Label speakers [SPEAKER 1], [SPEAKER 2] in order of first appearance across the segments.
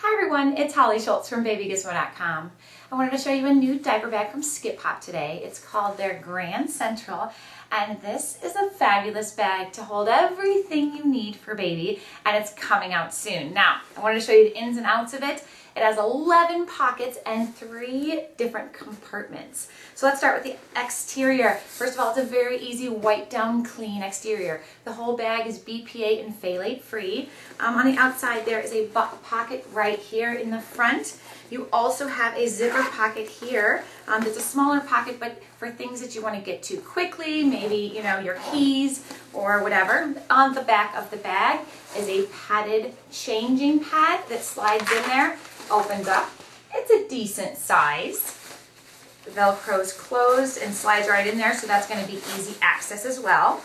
[SPEAKER 1] Hi everyone, it's Hollie Schultz from BabyGizmo.com. I wanted to show you a new diaper bag from Skip Hop today. It's called their Grand Central and this is a fabulous bag to hold everything you need for baby and it's coming out soon. Now, I wanted to show you the ins and outs of it. It has 11 pockets and three different compartments. So let's start with the exterior. First of all, it's a very easy wipe down clean exterior. The whole bag is BPA and phthalate free. Um, on the outside there is a pocket right here in the front. You also have a zipper pocket here. Um, it's a smaller pocket, but for things that you want to get to quickly, maybe, you know, your keys or whatever. On the back of the bag is a padded changing pad that slides in there opens up. It's a decent size. The Velcro is closed and slides right in there, so that's going to be easy access as well.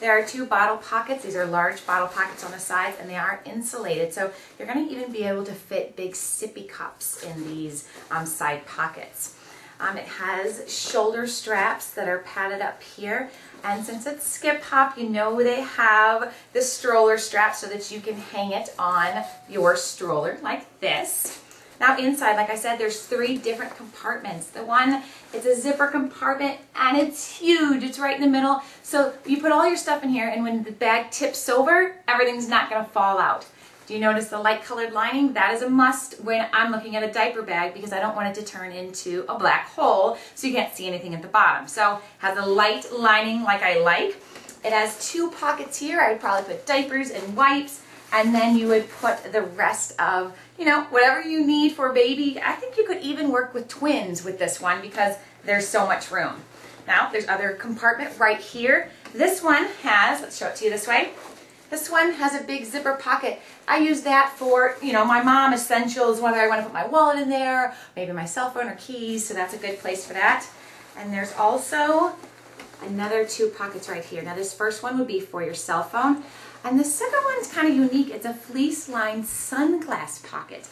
[SPEAKER 1] There are two bottle pockets. These are large bottle pockets on the sides and they are insulated. So you're going to even be able to fit big sippy cups in these um, side pockets. Um, it has shoulder straps that are padded up here. And since it's Skip Hop, you know they have the stroller strap so that you can hang it on your stroller like this. Now inside, like I said, there's three different compartments. The one, it's a zipper compartment and it's huge. It's right in the middle. So you put all your stuff in here and when the bag tips over, everything's not gonna fall out. You notice the light colored lining? That is a must when I'm looking at a diaper bag because I don't want it to turn into a black hole so you can't see anything at the bottom. So it has a light lining like I like. It has two pockets here. I would probably put diapers and wipes and then you would put the rest of, you know, whatever you need for a baby. I think you could even work with twins with this one because there's so much room. Now, there's other compartment right here. This one has, let's show it to you this way. This one has a big zipper pocket. I use that for, you know, my mom essentials, whether I want to put my wallet in there, maybe my cell phone or keys, so that's a good place for that. And there's also another two pockets right here. Now this first one would be for your cell phone. And the second one is kind of unique. It's a fleece lined sunglass pocket.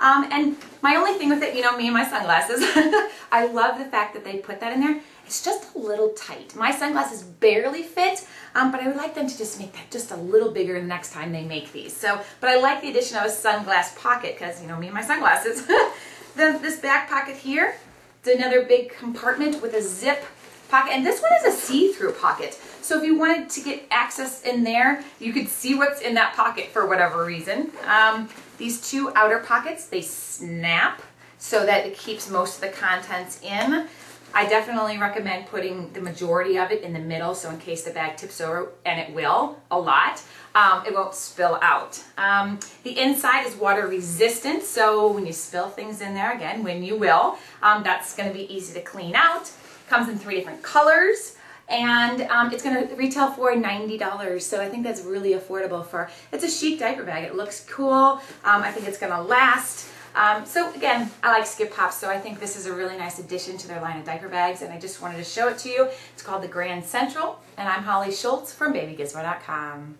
[SPEAKER 1] Um, and my only thing with it, you know, me and my sunglasses, I love the fact that they put that in there. It's just a little tight. My sunglasses barely fit, um, but I would like them to just make that just a little bigger the next time they make these. So, but I like the addition of a sunglass pocket because, you know, me and my sunglasses. then this back pocket here, it's another big compartment with a zip pocket. And this one is a see-through pocket. So if you wanted to get access in there, you could see what's in that pocket for whatever reason. Um, these two outer pockets, they snap so that it keeps most of the contents in. I definitely recommend putting the majority of it in the middle so in case the bag tips over, and it will a lot, um, it won't spill out. Um, the inside is water resistant so when you spill things in there, again, when you will, um, that's going to be easy to clean out. Comes in three different colors and um, it's going to retail for $90 so I think that's really affordable for it's a chic diaper bag it looks cool um, I think it's going to last um, so again I like Skip Hop so I think this is a really nice addition to their line of diaper bags and I just wanted to show it to you. It's called the Grand Central and I'm Hollie Schultz from BabyGizmo.com